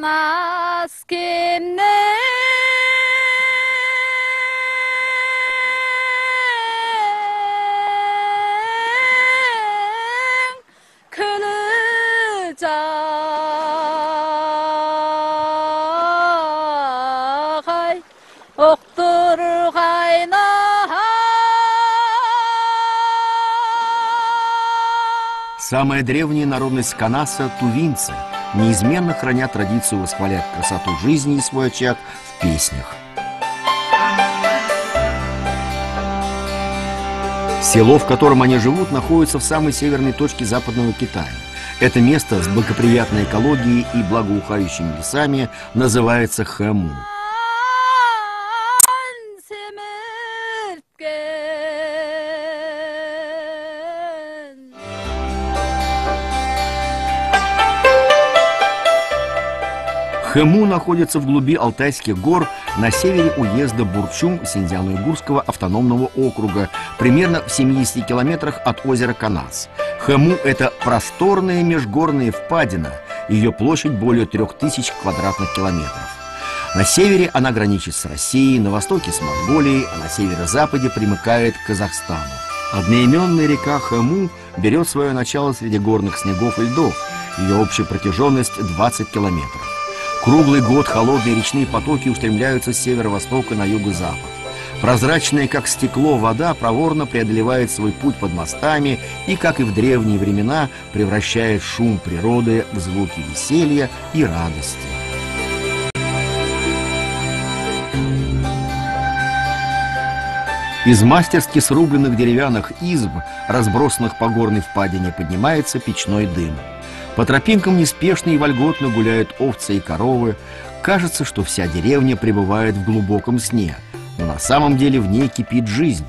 нас Самая древняя народность Канаса – тувинцы – неизменно хранят традицию восхвалять красоту жизни и свой очаг в песнях. Село, в котором они живут, находится в самой северной точке западного Китая. Это место с благоприятной экологией и благоухающими лесами называется Хэму. Хэму находится в глуби Алтайских гор на севере уезда Бурчум Синьцзяно-Уйгурского автономного округа, примерно в 70 километрах от озера Канас. Хэму – это просторная межгорная впадина, ее площадь более 3000 квадратных километров. На севере она граничит с Россией, на востоке с Монголией, а на северо-западе примыкает к Казахстану. Одноименная река Хэму берет свое начало среди горных снегов и льдов. Ее общая протяженность 20 километров. Круглый год холодные речные потоки устремляются с северо-востока на юго-запад. Прозрачная, как стекло, вода проворно преодолевает свой путь под мостами и, как и в древние времена, превращает шум природы в звуки веселья и радости. Из мастерски срубленных деревянных изб, разбросанных по горной впадине, поднимается печной дым. По тропинкам неспешно и вольготно гуляют овцы и коровы. Кажется, что вся деревня пребывает в глубоком сне, но на самом деле в ней кипит жизнь.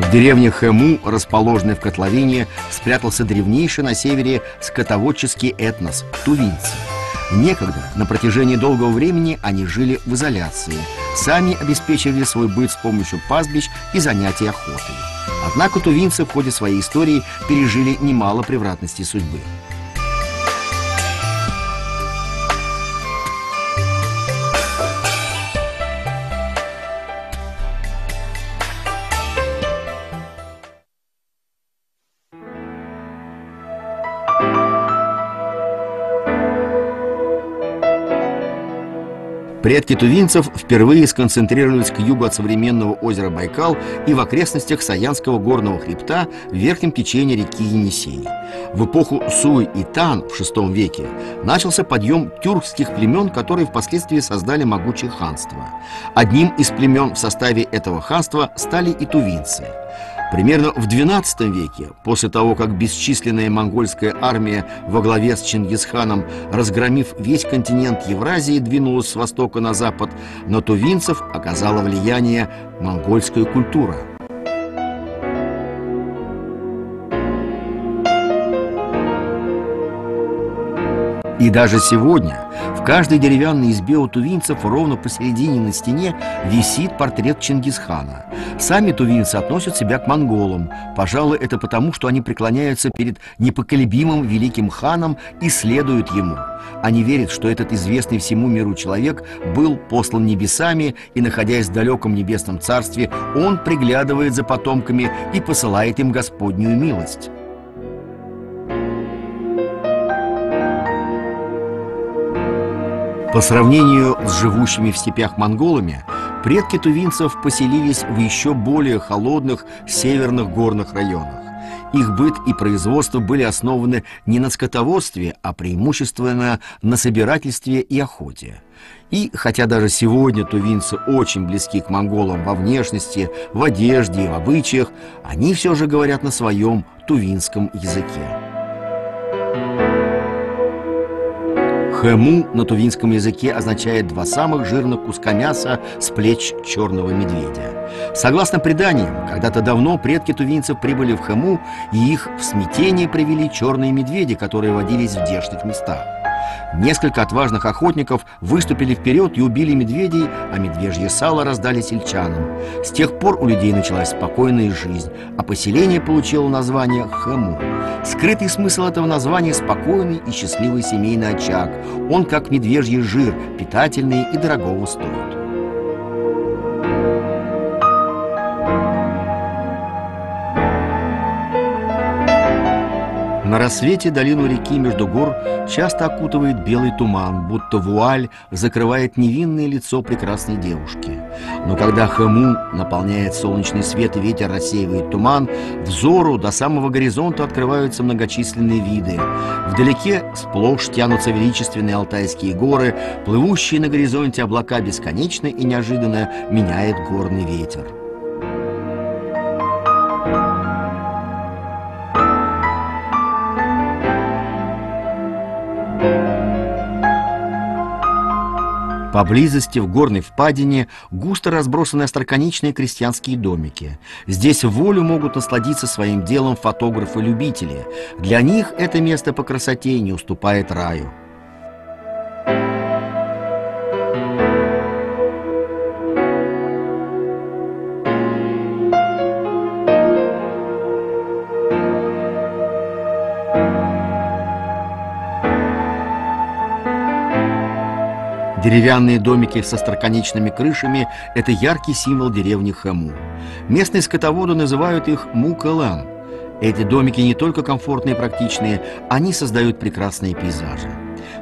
В деревне Хэму, расположенной в котловине, спрятался древнейший на севере скотоводческий этнос – тувинцы. Некогда, на протяжении долгого времени, они жили в изоляции. Сами обеспечивали свой быт с помощью пастбищ и занятий охотой. Однако тувинцы в ходе своей истории пережили немало превратностей судьбы. Предки тувинцев впервые сконцентрировались к югу от современного озера Байкал и в окрестностях Саянского горного хребта в верхнем течении реки Енисей. В эпоху Суй и Тан в VI веке начался подъем тюркских племен, которые впоследствии создали могучее ханство. Одним из племен в составе этого ханства стали и тувинцы. Примерно в XII веке, после того, как бесчисленная монгольская армия во главе с Чингисханом, разгромив весь континент Евразии, двинулась с востока на запад, на тувинцев оказала влияние монгольская культура. И даже сегодня в каждой деревянной избе у тувинцев ровно посередине на стене висит портрет Чингисхана. Сами тувинцы относят себя к монголам. Пожалуй, это потому, что они преклоняются перед непоколебимым великим ханом и следуют ему. Они верят, что этот известный всему миру человек был послан небесами, и, находясь в далеком небесном царстве, он приглядывает за потомками и посылает им Господнюю милость. По сравнению с живущими в степях монголами, предки тувинцев поселились в еще более холодных северных горных районах. Их быт и производство были основаны не на скотоводстве, а преимущественно на собирательстве и охоте. И хотя даже сегодня тувинцы очень близки к монголам во внешности, в одежде и в обычаях, они все же говорят на своем тувинском языке. Хэму на тувинском языке означает два самых жирных куска мяса с плеч черного медведя. Согласно преданиям, когда-то давно предки тувинцев прибыли в Хэму, и их в смятение привели черные медведи, которые водились в здешних местах. Несколько отважных охотников выступили вперед и убили медведей, а медвежье сало раздали сельчанам. С тех пор у людей началась спокойная жизнь, а поселение получило название Хэму. Скрытый смысл этого названия – спокойный и счастливый семейный очаг. Он, как медвежий жир, питательный и дорогого стоит. На рассвете долину реки между гор часто окутывает белый туман, будто вуаль закрывает невинное лицо прекрасной девушки. Но когда Хэму наполняет солнечный свет и ветер рассеивает туман, взору до самого горизонта открываются многочисленные виды. Вдалеке сплошь тянутся величественные алтайские горы, плывущие на горизонте облака бесконечно и неожиданно меняет горный ветер. Поблизости в горной впадине густо разбросаны остроконечные крестьянские домики. Здесь волю могут насладиться своим делом фотографы-любители. Для них это место по красоте не уступает раю. Деревянные домики со остроконечными крышами – это яркий символ деревни Хаму. Местные скотоводы называют их Мукалан. Эти домики не только комфортные и практичные, они создают прекрасные пейзажи.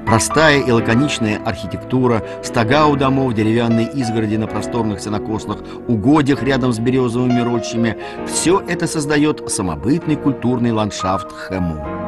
Простая и лаконичная архитектура, стога у домов, деревянные изгороди на просторных сенокосных угодьях рядом с березовыми рощами – все это создает самобытный культурный ландшафт Хэму.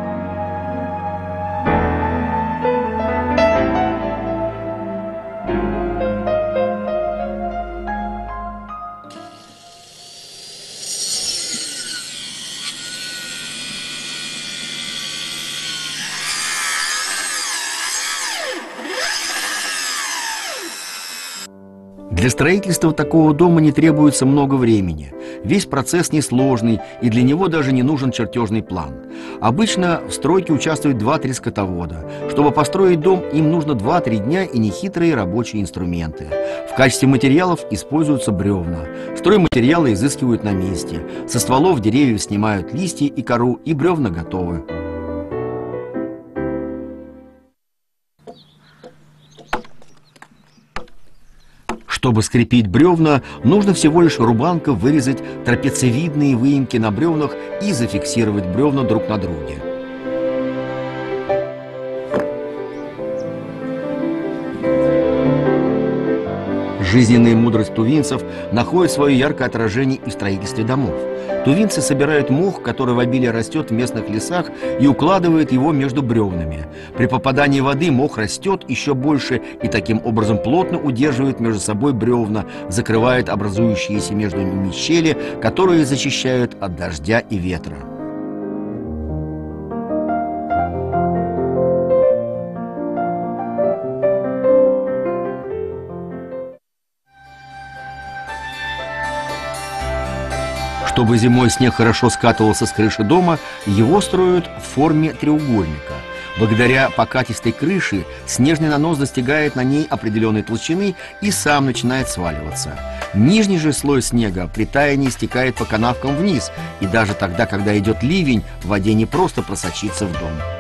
Для строительства такого дома не требуется много времени. Весь процесс несложный, и для него даже не нужен чертежный план. Обычно в стройке участвуют 2-3 скотовода. Чтобы построить дом, им нужно 2-3 дня и нехитрые рабочие инструменты. В качестве материалов используются бревна. Стройматериалы изыскивают на месте. Со стволов деревьев снимают листья и кору, и бревна готовы. Чтобы скрепить бревна, нужно всего лишь рубанкой вырезать трапециевидные выемки на бревнах и зафиксировать бревна друг на друге. Жизненная мудрость тувинцев находит свое яркое отражение и в строительстве домов. Тувинцы собирают мох, который в обилии растет в местных лесах, и укладывают его между бревнами. При попадании воды мох растет еще больше и таким образом плотно удерживает между собой бревна, закрывает образующиеся между ними щели, которые защищают от дождя и ветра. Чтобы зимой снег хорошо скатывался с крыши дома, его строят в форме треугольника. Благодаря покатистой крыше снежный нанос достигает на ней определенной толщины и сам начинает сваливаться. Нижний же слой снега при таянии стекает по канавкам вниз, и даже тогда, когда идет ливень, в воде не просто просочиться в дом.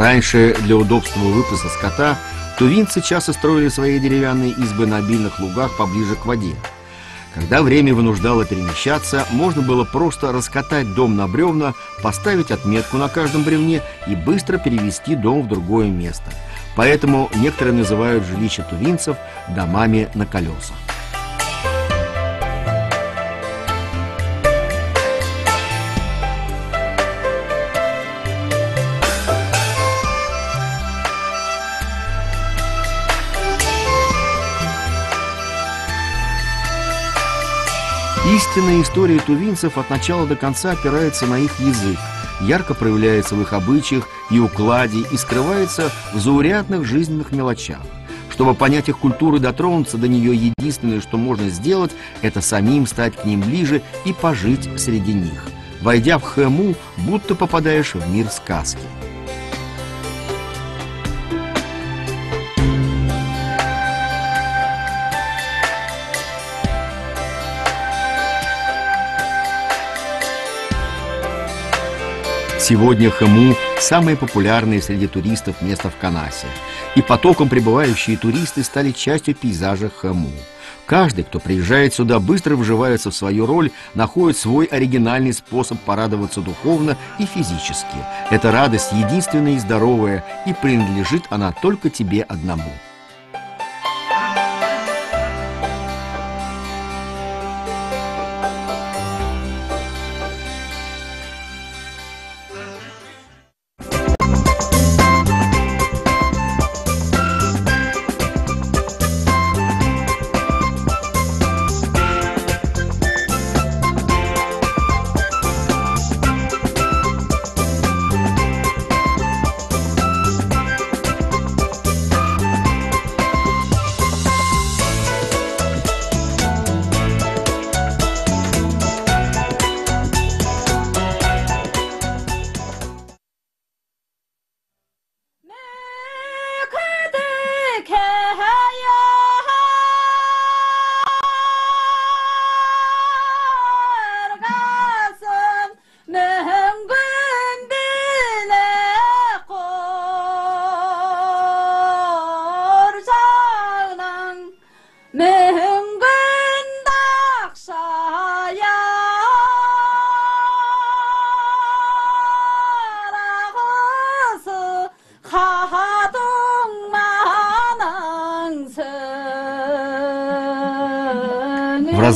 Раньше для удобства выпаса скота тувинцы часто строили свои деревянные избы на обильных лугах поближе к воде. Когда время вынуждало перемещаться, можно было просто раскатать дом на бревна, поставить отметку на каждом бревне и быстро перевести дом в другое место. Поэтому некоторые называют жилища тувинцев домами на колесах. Истинная история тувинцев от начала до конца опирается на их язык, ярко проявляется в их обычаях и укладе и скрывается в заурядных жизненных мелочах. Чтобы понять их культуру и дотронуться до нее, единственное, что можно сделать, это самим стать к ним ближе и пожить среди них. Войдя в Хэму, будто попадаешь в мир сказки. Сегодня Хэму – самое популярное среди туристов место в Канасе. И потоком прибывающие туристы стали частью пейзажа Хэму. Каждый, кто приезжает сюда, быстро вживается в свою роль, находит свой оригинальный способ порадоваться духовно и физически. Эта радость единственная и здоровая, и принадлежит она только тебе одному.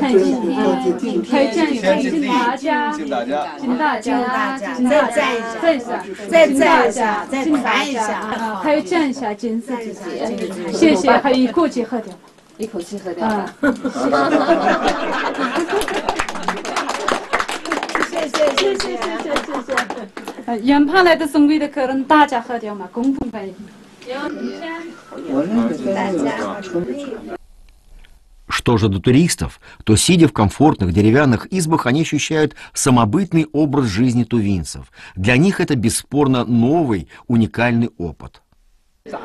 开战，开战，敬大家，敬大家，敬大家，敬大家，再赞一下，再赞一下，再赞一下，再夸一下，开战一下，敬自己，谢谢，还一口气喝掉，一口气喝掉，谢谢，谢谢，谢谢，谢谢。呃，远方来的尊贵的客人，大家喝掉嘛，公共杯。有，我那个大家。Что же до туристов, то, сидя в комфортных деревянных избах, они ощущают самобытный образ жизни тувинцев. Для них это бесспорно новый, уникальный опыт. Ханта,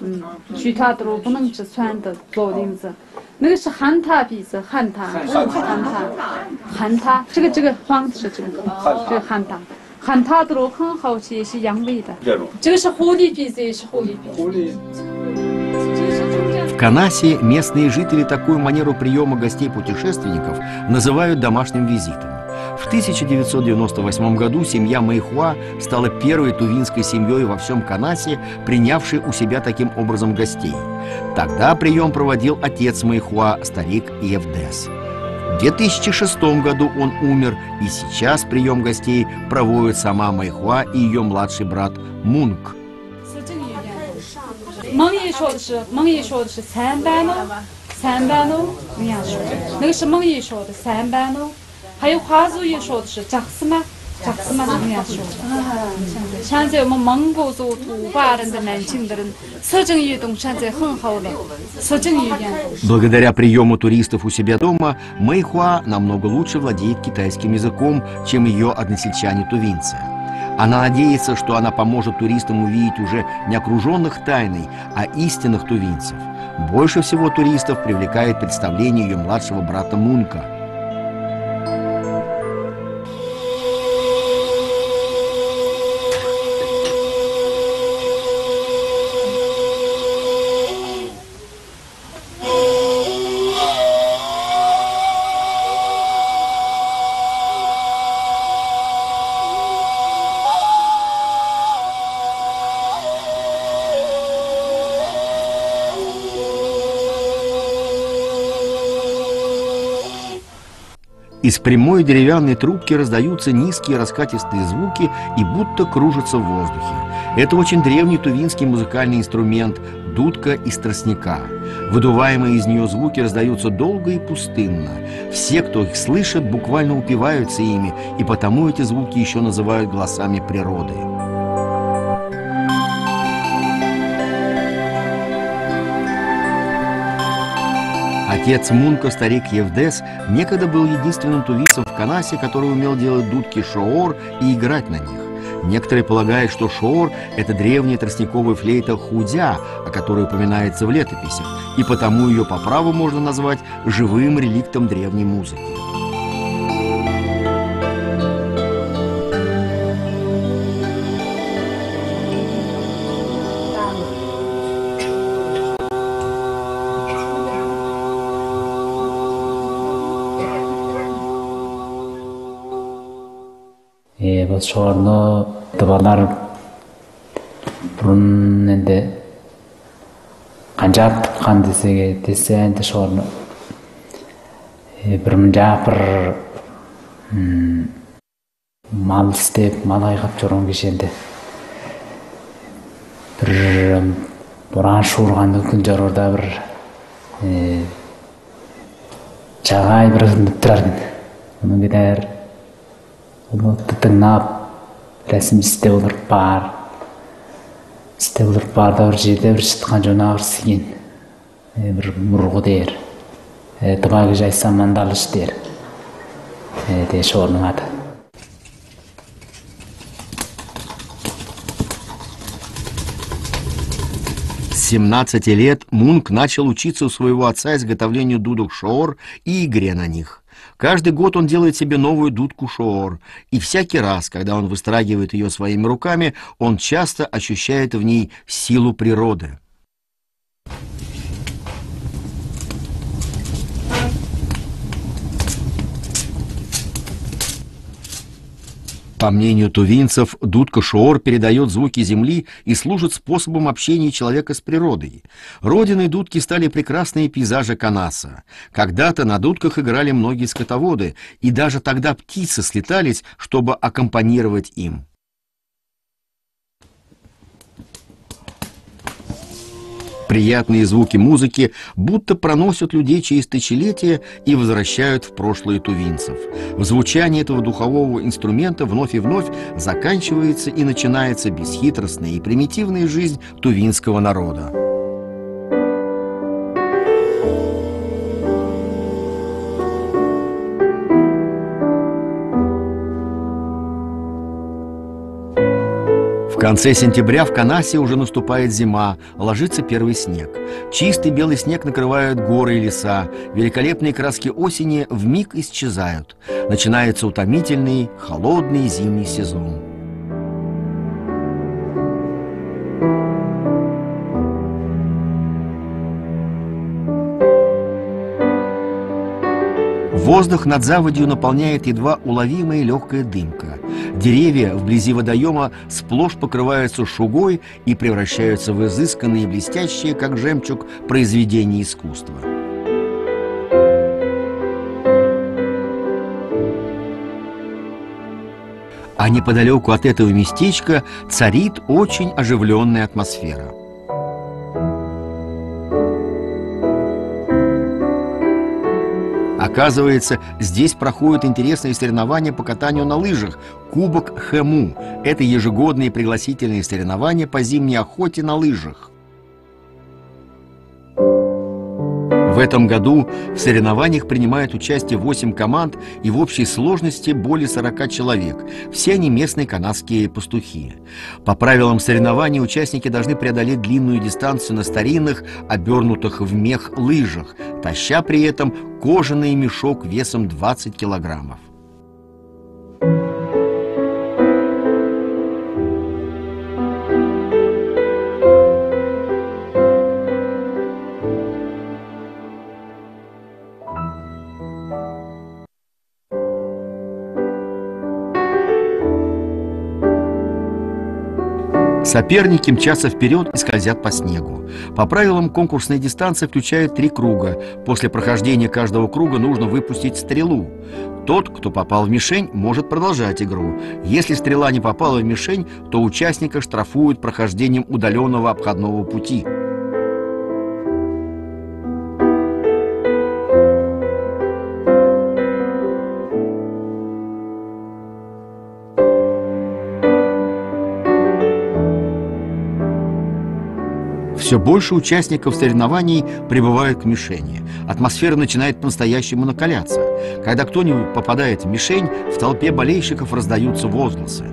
嗯，其他的不能只穿的做领子，那个是汉塔鼻子，汉塔，汉塔，汉塔，这个这个方是这个，这个汉塔。獭，旱獭都很好吃，也是养胃的。这种这个是狐狸皮子，也是狐狸皮子。狐狸 В Канасе местные жители такую манеру приема гостей-путешественников называют домашним визитом. В 1998 году семья Мэйхуа стала первой тувинской семьей во всем Канасе, принявшей у себя таким образом гостей. Тогда прием проводил отец Мэйхуа, старик Евдес. В 2006 году он умер, и сейчас прием гостей проводит сама Мэйхуа и ее младший брат Мунк. 是 Благодаря приему туристов у себя дома, Мэйхуа намного лучше владеет китайским языком, чем ее односельчане-тувинцы. Она надеется, что она поможет туристам увидеть уже не окруженных тайной, а истинных тувинцев. Больше всего туристов привлекает представление ее младшего брата Мунка – Из прямой деревянной трубки раздаются низкие раскатистые звуки и будто кружатся в воздухе. Это очень древний тувинский музыкальный инструмент – дудка из тростника. Выдуваемые из нее звуки раздаются долго и пустынно. Все, кто их слышит, буквально упиваются ими, и потому эти звуки еще называют голосами природы. Отец Мунка, старик Евдес, некогда был единственным тувицем в Канасе, который умел делать дудки шоор и играть на них. Некоторые полагают, что шоор – это древняя тростниковая флейта худя, о которой упоминается в летописях, и потому ее по праву можно назвать живым реликтом древней музыки. шорлубалар бурын енді бир тукансдесео бирмынжабыр мал істеп мал айгап жоргон киш еде бир буран шурганкүн жорда бір чаай э, биртурарк Olottu тыңдап рәсім істеп отырып бар істеп отырып барда бір жерде бір шытқан жонағыр сиген бір мұрғы дер тыбагы жайсам мандалыш дер деш орның аты 17 лет Мунк начал учиться у своего отца изготовлению дудок шоор и игре на них. Каждый год он делает себе новую дудку шоор, и всякий раз, когда он выстрагивает ее своими руками, он часто ощущает в ней силу природы. По мнению тувинцев, дудка шоор передает звуки земли и служит способом общения человека с природой. Родиной дудки стали прекрасные пейзажи Канаса. Когда-то на дудках играли многие скотоводы, и даже тогда птицы слетались, чтобы аккомпанировать им. Приятные звуки музыки будто проносят людей через тысячелетия и возвращают в прошлое тувинцев. В звучании этого духового инструмента вновь и вновь заканчивается и начинается бесхитростная и примитивная жизнь тувинского народа. В конце сентября в Канасе уже наступает зима, ложится первый снег. Чистый белый снег накрывает горы и леса. Великолепные краски осени в миг исчезают. Начинается утомительный, холодный зимний сезон. Воздух над заводью наполняет едва уловимая легкая дымка. Деревья вблизи водоема сплошь покрываются шугой и превращаются в изысканные блестящие, как жемчуг, произведения искусства. А неподалеку от этого местечка царит очень оживленная атмосфера. Оказывается, здесь проходят интересные соревнования по катанию на лыжах Кубок Хэму. Это ежегодные пригласительные соревнования по зимней охоте на лыжах. В этом году в соревнованиях принимают участие 8 команд и в общей сложности более 40 человек. Все они местные канадские пастухи. По правилам соревнований участники должны преодолеть длинную дистанцию на старинных, обернутых в мех лыжах, таща при этом кожаный мешок весом 20 килограммов. Соперники мчатся вперед и скользят по снегу. По правилам конкурсная дистанция включает три круга. После прохождения каждого круга нужно выпустить стрелу. Тот, кто попал в мишень, может продолжать игру. Если стрела не попала в мишень, то участника штрафуют прохождением удаленного обходного пути. Все больше участников соревнований прибывают к мишени. Атмосфера начинает по-настоящему накаляться. Когда кто-нибудь попадает в мишень, в толпе болельщиков раздаются возгласы.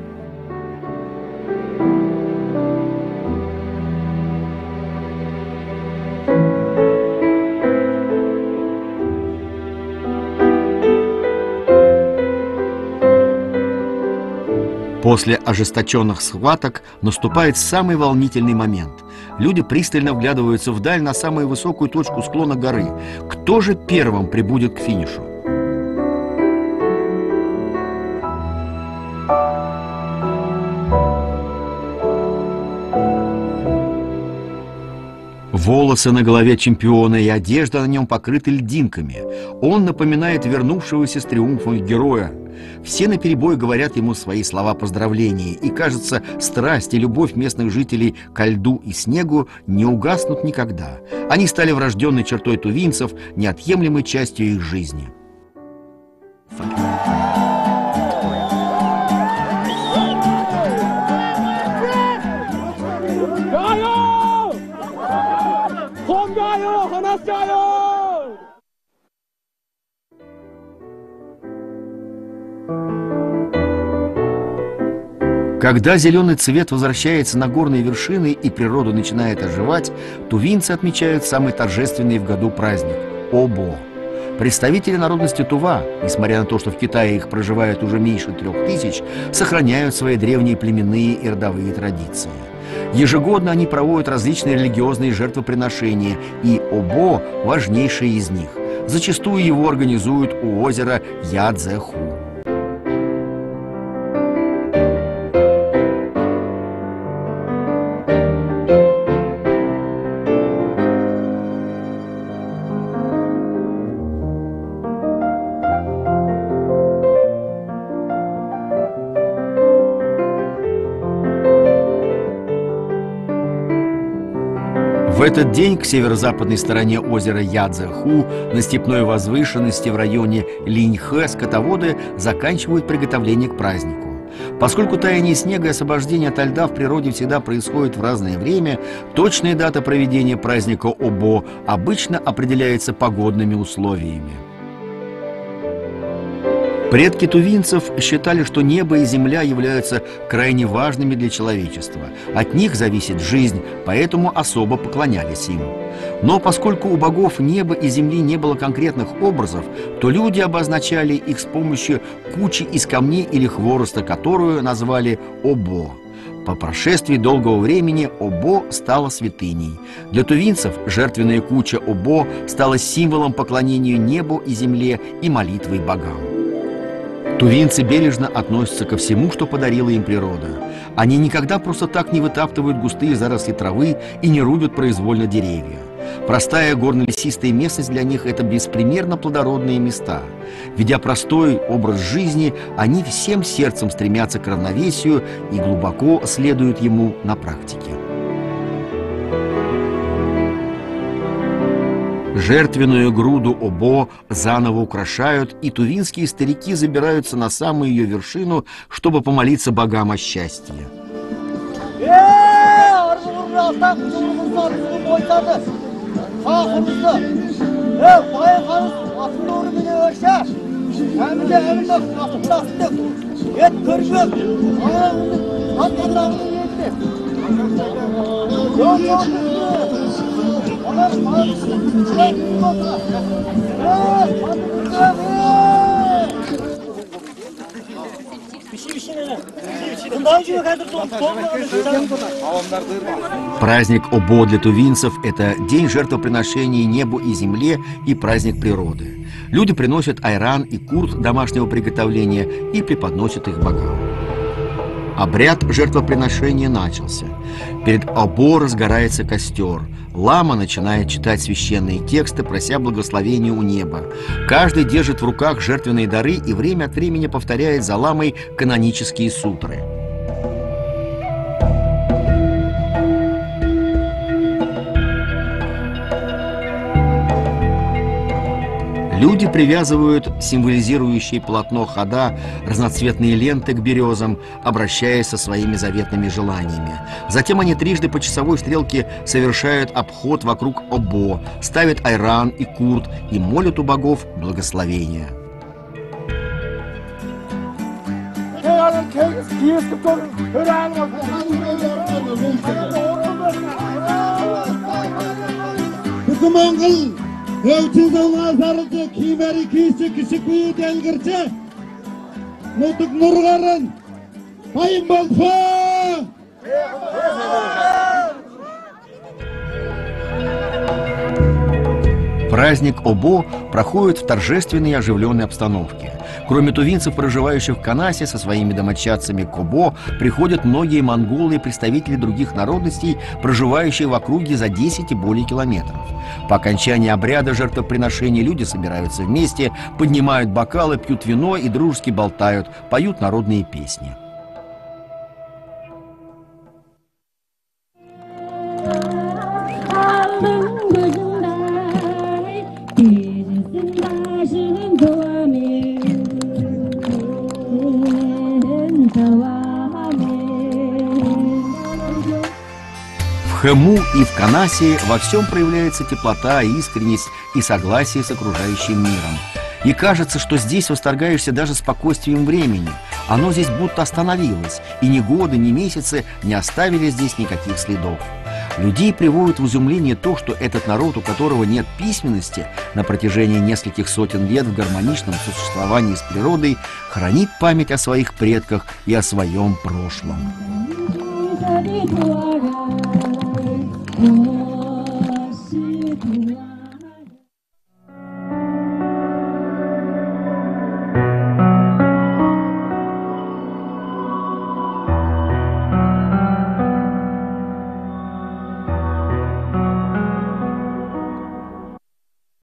После ожесточенных схваток наступает самый волнительный момент. Люди пристально вглядываются вдаль на самую высокую точку склона горы. Кто же первым прибудет к финишу? Волосы на голове чемпиона и одежда на нем покрыты льдинками. Он напоминает вернувшегося с триумфом героя. Все наперебой говорят ему свои слова поздравления, и, кажется, страсть и любовь местных жителей ко льду и снегу не угаснут никогда. Они стали врожденной чертой тувинцев, неотъемлемой частью их жизни. Когда зеленый цвет возвращается на горные вершины и природа начинает оживать, тувинцы отмечают самый торжественный в году праздник – Обо. Представители народности Тува, несмотря на то, что в Китае их проживает уже меньше трех тысяч, сохраняют свои древние племенные и родовые традиции. Ежегодно они проводят различные религиозные жертвоприношения, и Обо – важнейшее из них. Зачастую его организуют у озера Ядзеху. Этот день к северо-западной стороне озера Ядзаху на степной возвышенности в районе Линьхэ скотоводы заканчивают приготовление к празднику. Поскольку таяние снега и освобождение от льда в природе всегда происходит в разное время, точная дата проведения праздника Обо обычно определяется погодными условиями. Предки тувинцев считали, что небо и земля являются крайне важными для человечества. От них зависит жизнь, поэтому особо поклонялись им. Но поскольку у богов неба и земли не было конкретных образов, то люди обозначали их с помощью кучи из камней или хвороста, которую назвали «обо». По прошествии долгого времени Обо стала святыней. Для тувинцев жертвенная куча Обо стала символом поклонения небу и земле и молитвой богам. Тувинцы бережно относятся ко всему, что подарила им природа. Они никогда просто так не вытаптывают густые заросли травы и не рубят произвольно деревья. Простая горно-лесистая местность для них – это беспримерно плодородные места. Ведя простой образ жизни, они всем сердцем стремятся к равновесию и глубоко следуют ему на практике. Жертвенную груду Обо заново украшают, и тувинские старики забираются на самую ее вершину, чтобы помолиться богам о счастье. Праздник Обо для тувинцев – это день жертвоприношений небу и земле и праздник природы. Люди приносят айран и курт домашнего приготовления и преподносят их богам. Обряд жертвоприношения начался. Перед Обо разгорается костер. Лама начинает читать священные тексты, прося благословения у неба. Каждый держит в руках жертвенные дары и время от времени повторяет за ламой канонические сутры. Люди привязывают символизирующие полотно хода разноцветные ленты к березам, обращаясь со своими заветными желаниями. Затем они трижды по часовой стрелке совершают обход вокруг Обо, ставят айран и курт и молят у богов благословения. Moңғол Өвчіздің азарыды кимәрі кейсі кіші күйі дәлгірчі Нұтық нұрғарын Байым болса Праздник Обо проходит в торжественной и оживленной обстановке. Кроме тувинцев, проживающих в Канасе со своими домочадцами Кобо, приходят многие монголы и представители других народностей, проживающие в округе за 10 и более километров. По окончании обряда жертвоприношения люди собираются вместе, поднимают бокалы, пьют вино и дружески болтают, поют народные песни. В Хэму и в Канасе во всем проявляется теплота, искренность и согласие с окружающим миром. И кажется, что здесь восторгаешься даже спокойствием времени. Оно здесь будто остановилось, и ни годы, ни месяцы не оставили здесь никаких следов. Людей приводит в изумление то, что этот народ, у которого нет письменности, на протяжении нескольких сотен лет в гармоничном сосуществовании с природой, хранит память о своих предках и о своем прошлом.